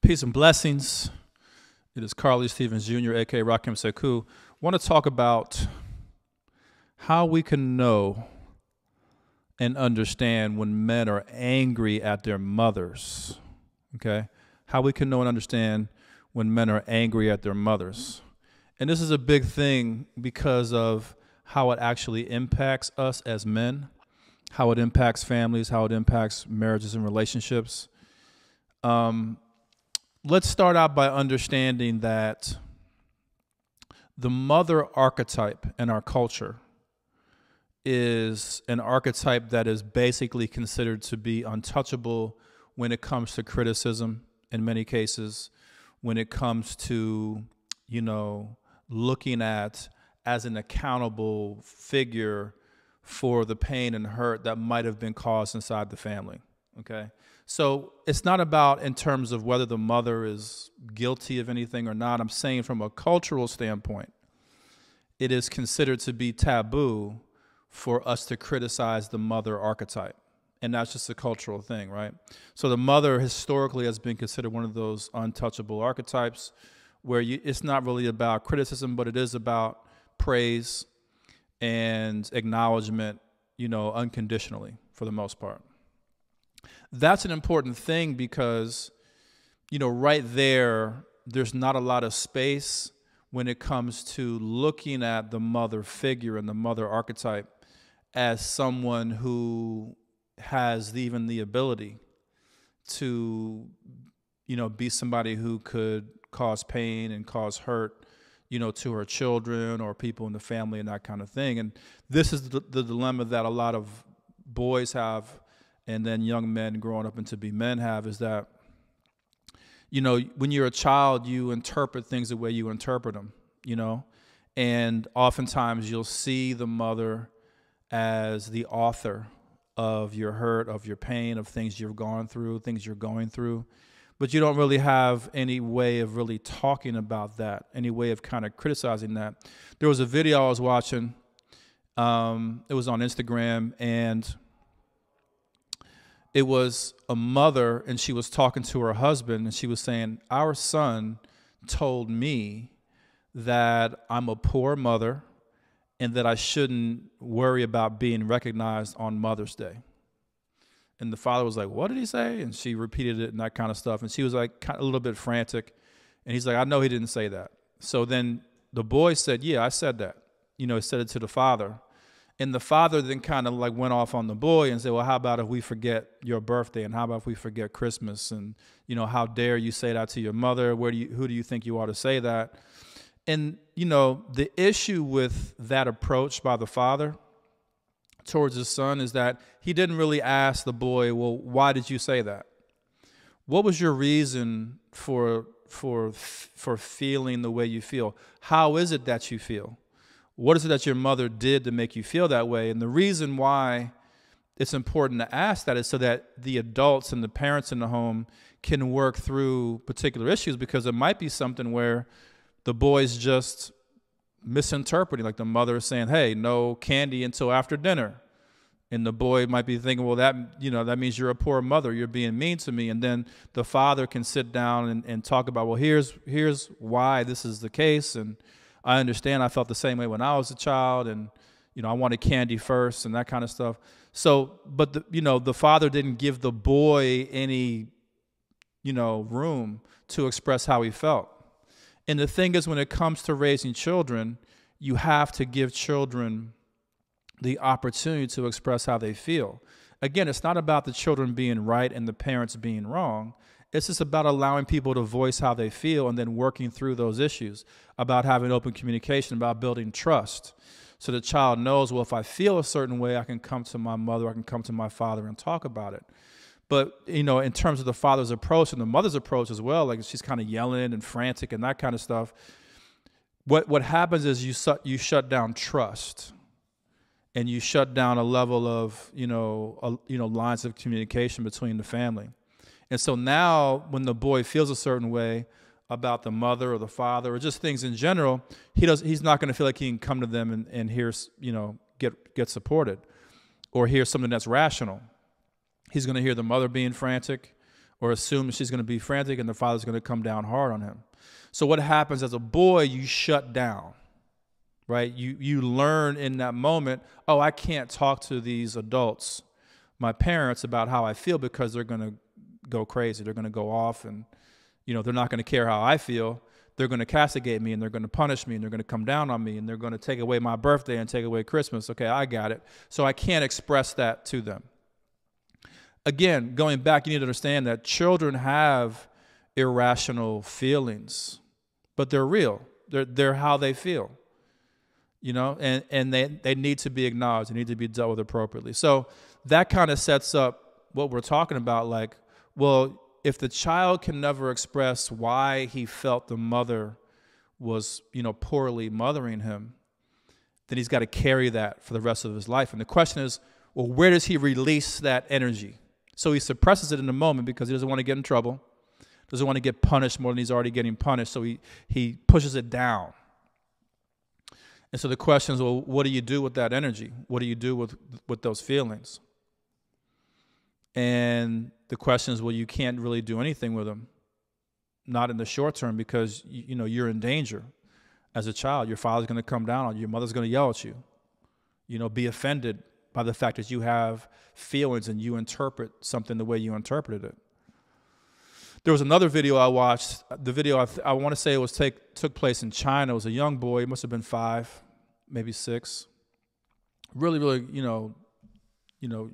Peace and blessings. It is Carly Stevens Jr., aka Rakim Sekou. want to talk about how we can know and understand when men are angry at their mothers. Okay? How we can know and understand when men are angry at their mothers. And this is a big thing because of how it actually impacts us as men, how it impacts families, how it impacts marriages and relationships. Um, let's start out by understanding that the mother archetype in our culture is an archetype that is basically considered to be untouchable when it comes to criticism in many cases when it comes to you know looking at as an accountable figure for the pain and hurt that might have been caused inside the family okay so it's not about in terms of whether the mother is guilty of anything or not. I'm saying from a cultural standpoint, it is considered to be taboo for us to criticize the mother archetype. And that's just a cultural thing, right? So the mother historically has been considered one of those untouchable archetypes where you, it's not really about criticism, but it is about praise and acknowledgement, you know, unconditionally for the most part that's an important thing because, you know, right there, there's not a lot of space when it comes to looking at the mother figure and the mother archetype as someone who has even the ability to, you know, be somebody who could cause pain and cause hurt you know, to her children or people in the family and that kind of thing. And this is the, the, dilemma that a lot of boys have and then young men growing up into be men have is that you know when you're a child you interpret things the way you interpret them you know? And oftentimes you'll see the mother as the author of your hurt of your pain of things you've gone through things you're going through. But you don't really have any way of really talking about that any way of kind of criticizing that. There was a video i was watching um, it was on instagram and it was a mother and she was talking to her husband and she was saying, Our son told me that I'm a poor mother and that I shouldn't worry about being recognized on Mother's Day. And the father was like, What did he say? And she repeated it and that kind of stuff. And she was like, kind of a little bit frantic. And he's like, I know he didn't say that. So then the boy said, Yeah, I said that. You know, he said it to the father. And the father then kind of like went off on the boy and said, Well, how about if we forget your birthday? And how about if we forget Christmas? And, you know, how dare you say that to your mother? Where do you, who do you think you ought to say that? And, you know, the issue with that approach by the father towards his son is that he didn't really ask the boy, Well, why did you say that? What was your reason for, for, for feeling the way you feel? How is it that you feel? What is it that your mother did to make you feel that way? And the reason why it's important to ask that is so that the adults and the parents in the home can work through particular issues because it might be something where the boy's just misinterpreting, like the mother is saying, hey, no candy until after dinner. And the boy might be thinking, well, that you know, that means you're a poor mother, you're being mean to me. And then the father can sit down and, and talk about, well, here's here's why this is the case and I understand I felt the same way when I was a child and you know I wanted candy first and that kind of stuff. So, but the, you know the father didn't give the boy any you know room to express how he felt. And the thing is when it comes to raising children, you have to give children the opportunity to express how they feel. Again, it's not about the children being right and the parents being wrong. It's just about allowing people to voice how they feel and then working through those issues, about having open communication, about building trust. So the child knows, well, if I feel a certain way, I can come to my mother, I can come to my father and talk about it. But, you know, in terms of the father's approach and the mother's approach as well, like she's kind of yelling and frantic and that kind of stuff, what, what happens is you, su- you shut down trust and you shut down a level of, you know, a, you know, lines of communication between the family. And so now, when the boy feels a certain way about the mother or the father or just things in general, he does. He's not going to feel like he can come to them and, and hear, you know, get get supported, or hear something that's rational. He's going to hear the mother being frantic, or assume she's going to be frantic and the father's going to come down hard on him. So what happens as a boy, you shut down. Right? You you learn in that moment, oh, I can't talk to these adults, my parents about how I feel because they're going to go crazy. They're going to go off and you know, they're not going to care how I feel. They're going to castigate me and they're going to punish me and they're going to come down on me and they're going to take away my birthday and take away Christmas. Okay, I got it. So I can't express that to them. Again, going back, you need to understand that children have irrational feelings, but they're real. They're, they're how they feel, you know, and, and they, they need to be acknowledged. They need to be dealt with appropriately. So that kind of sets up what we're talking about. Like, well, if the child can never express why he felt the mother was, you know, poorly mothering him, then he's got to carry that for the rest of his life. And the question is, well, where does he release that energy? So he suppresses it in the moment because he doesn't want to get in trouble, doesn't want to get punished more than he's already getting punished. So he, he pushes it down. And so the question is, well, what do you do with that energy? What do you do with, with those feelings? And the question is, well, you can't really do anything with them, not in the short term, because you, know you're in danger as a child. Your father's going to come down on you. Your mother's going to yell at you. You know, be offended by the fact that you have feelings and you interpret something the way you interpreted it. There was another video I watched. The video I, I want to say it was take took place in China. It was a young boy. He must have been five, maybe six. Really, really, you know, you know,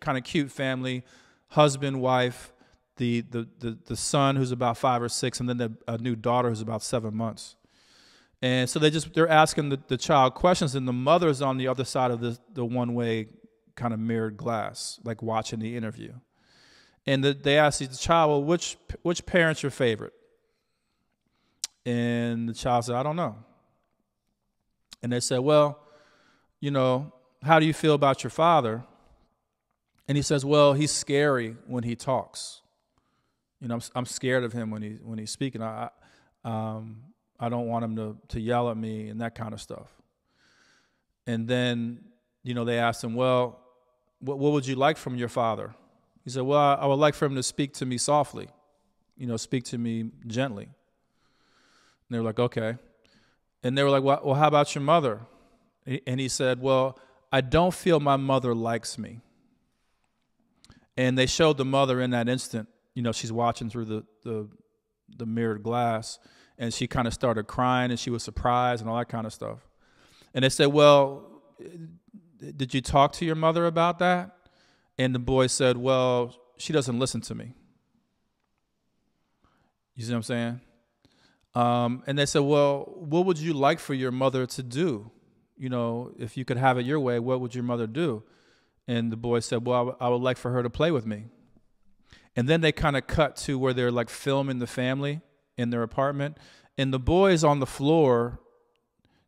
kind of cute family husband, wife, the, the, the, the son who's about five or six, and then the, a new daughter who's about seven months. And so they just they're asking the, the child questions, and the mother's on the other side of the, the one way kind of mirrored glass, like watching the interview. And the, they ask the child, well, which which parent's your favorite? And the child said, I don't know. And they said, Well, you know, how do you feel about your father? And he says, Well, he's scary when he talks. You know, I'm, I'm scared of him when, he, when he's speaking. I, um, I don't want him to, to yell at me and that kind of stuff. And then, you know, they asked him, Well, what, what would you like from your father? He said, Well, I, I would like for him to speak to me softly, you know, speak to me gently. And they were like, Okay. And they were like, Well, well how about your mother? And he said, Well, I don't feel my mother likes me. And they showed the mother in that instant, you know, she's watching through the, the, the mirrored glass, and she kind of started crying and she was surprised and all that kind of stuff. And they said, Well, did you talk to your mother about that? And the boy said, Well, she doesn't listen to me. You see what I'm saying? Um, and they said, Well, what would you like for your mother to do? You know, if you could have it your way, what would your mother do? And the boy said, Well, I, w- I would like for her to play with me. And then they kind of cut to where they're like filming the family in their apartment. And the boy's on the floor,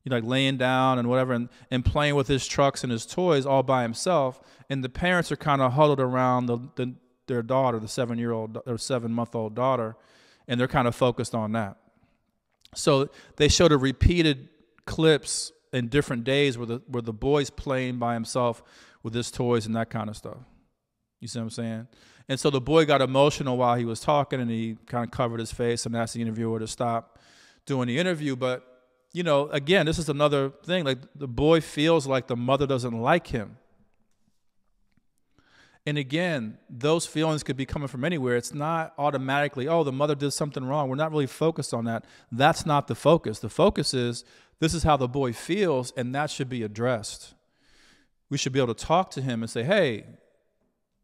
you know, like laying down and whatever, and, and playing with his trucks and his toys all by himself. And the parents are kind of huddled around the, the, their daughter, the seven year old or seven month old daughter, and they're kind of focused on that. So they showed a repeated clips in different days where the where the boy's playing by himself with his toys and that kind of stuff. You see what I'm saying? And so the boy got emotional while he was talking and he kind of covered his face and asked the interviewer to stop doing the interview. But, you know, again, this is another thing. Like the boy feels like the mother doesn't like him. And again, those feelings could be coming from anywhere. It's not automatically, oh, the mother did something wrong. We're not really focused on that. That's not the focus. The focus is this is how the boy feels, and that should be addressed we should be able to talk to him and say, hey,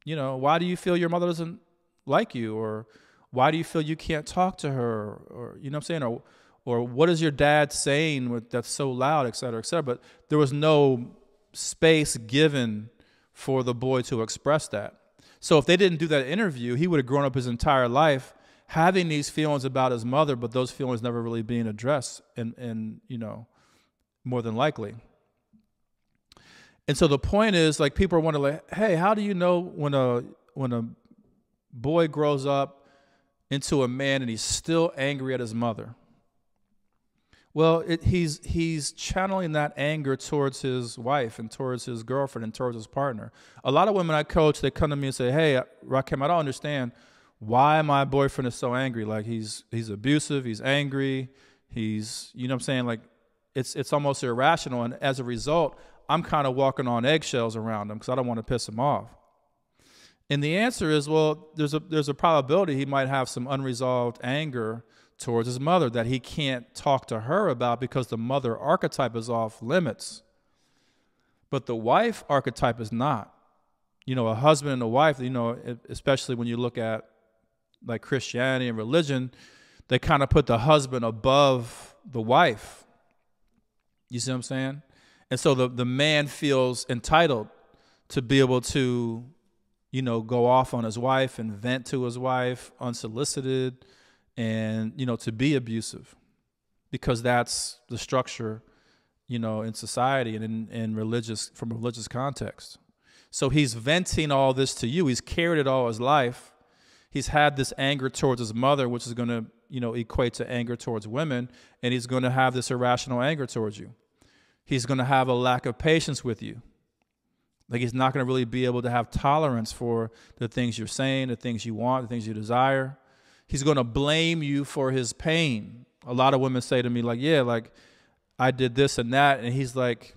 you know, why do you feel your mother doesn't like you? Or why do you feel you can't talk to her? Or, you know what I'm saying? Or, or what is your dad saying that's so loud, et cetera, et cetera. But there was no space given for the boy to express that. So if they didn't do that interview, he would have grown up his entire life having these feelings about his mother, but those feelings never really being addressed and, and you know, more than likely. And so the point is, like, people are wondering, like, hey, how do you know when a when a boy grows up into a man and he's still angry at his mother? Well, it, he's he's channeling that anger towards his wife and towards his girlfriend and towards his partner. A lot of women I coach, they come to me and say, "Hey, Rakim, I don't understand. why my boyfriend is so angry. Like he's he's abusive, he's angry, he's you know what I'm saying? Like it's it's almost irrational. And as a result, I'm kind of walking on eggshells around him because I don't want to piss him off. And the answer is, well, there's a there's a probability he might have some unresolved anger towards his mother that he can't talk to her about because the mother archetype is off limits. But the wife archetype is not. You know, a husband and a wife, you know, especially when you look at like Christianity and religion, they kind of put the husband above the wife. You see what I'm saying? And so the, the man feels entitled to be able to, you know, go off on his wife and vent to his wife unsolicited and, you know, to be abusive because that's the structure, you know, in society and in, in religious, from a religious context. So he's venting all this to you. He's carried it all his life he's had this anger towards his mother, which is going to, you know, equate to anger towards women, and he's going to have this irrational anger towards you. He's going to have a lack of patience with you. Like he's not going to really be able to have tolerance for the things you're saying, the things you want, the things you desire. He's going to blame you for his pain. A lot of women say to me, like, yeah, like I did this and that. And he's like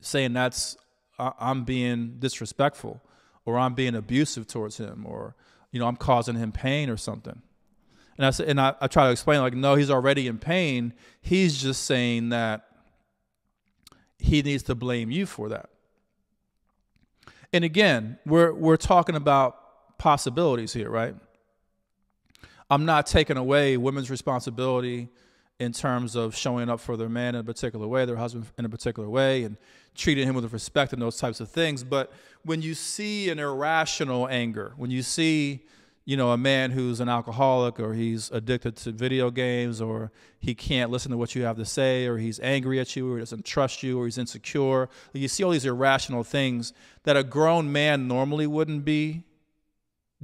saying that's, I'm being disrespectful or I'm being abusive towards him or you know, I'm causing him pain or something. And I said, and I, I try to explain like, no, he's already in pain. He's just saying that he needs to blame you for that. And again, we're we're talking about possibilities here, right? I'm not taking away women's responsibility in terms of showing up for their man in a particular way, their husband in a particular way, and treating him with respect and those types of things. But when you see an irrational anger, when you see, you know, a man who's an alcoholic or he's addicted to video games or he can't listen to what you have to say or he's angry at you or he doesn't trust you or he's insecure, you see all these irrational things that a grown man normally wouldn't be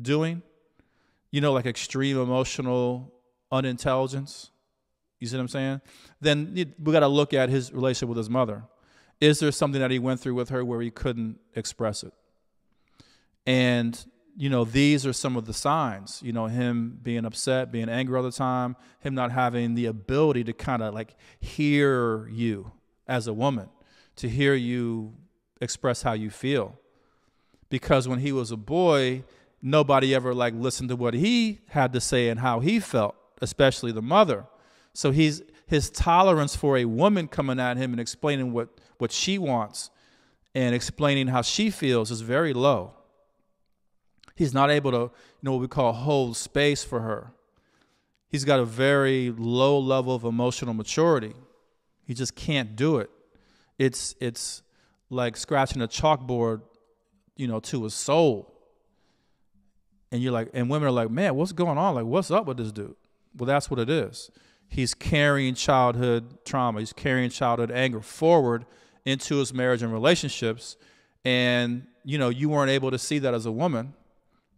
doing. You know, like extreme emotional unintelligence you see what I'm saying? Then we got to look at his relationship with his mother. Is there something that he went through with her where he couldn't express it? And you know, these are some of the signs. You know, him being upset, being angry all the time, him not having the ability to kind of like hear you as a woman, to hear you express how you feel. Because when he was a boy, nobody ever like listened to what he had to say and how he felt, especially the mother. So he's his tolerance for a woman coming at him and explaining what, what she wants and explaining how she feels is very low. He's not able to, you know, what we call hold space for her. He's got a very low level of emotional maturity. He just can't do it. It's it's like scratching a chalkboard, you know, to his soul. And you're like, and women are like, man, what's going on? Like, what's up with this dude? Well, that's what it is he's carrying childhood trauma, he's carrying childhood anger forward into his marriage and relationships. And, you know, you weren't able to see that as a woman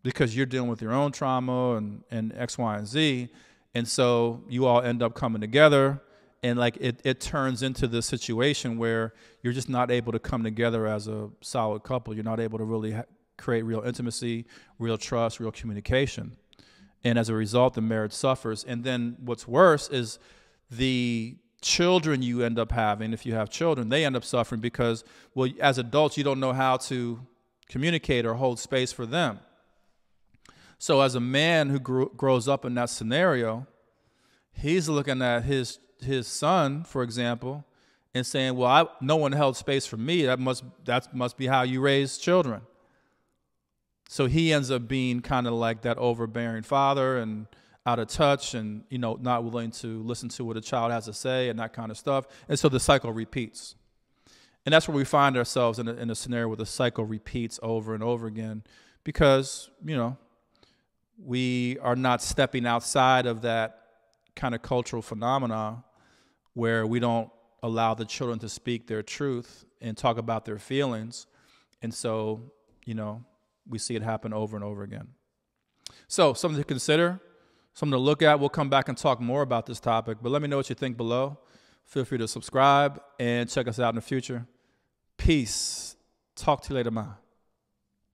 because you're dealing with your own trauma and, and X, Y, and Z. And so you all end up coming together and like it, it turns into this situation where you're just not able to come together as a solid couple. You're not able to really ha- create real intimacy, real trust, real communication and as a result, the marriage suffers. And then what's worse is the children you end up having, if you have children, they end up suffering because, well, as adults, you don't know how to communicate or hold space for them. So, as a man who grew, grows up in that scenario, he's looking at his his son, for example, and saying, "Well, I, no one held space for me. That must that must be how you raise children." So he ends up being kind of like that overbearing father and out of touch and you know not willing to listen to what a child has to say and that kind of stuff. And so the cycle repeats. And that's where we find ourselves in a, in a scenario where the cycle repeats over and over again because you know we are not stepping outside of that kind of cultural phenomena where we don't allow the children to speak their truth and talk about their feelings. And so you know we see it happen over and over again. So, something to consider, something to look at. We'll come back and talk more about this topic, but let me know what you think below. Feel free to subscribe and check us out in the future. Peace. Talk to you later, man.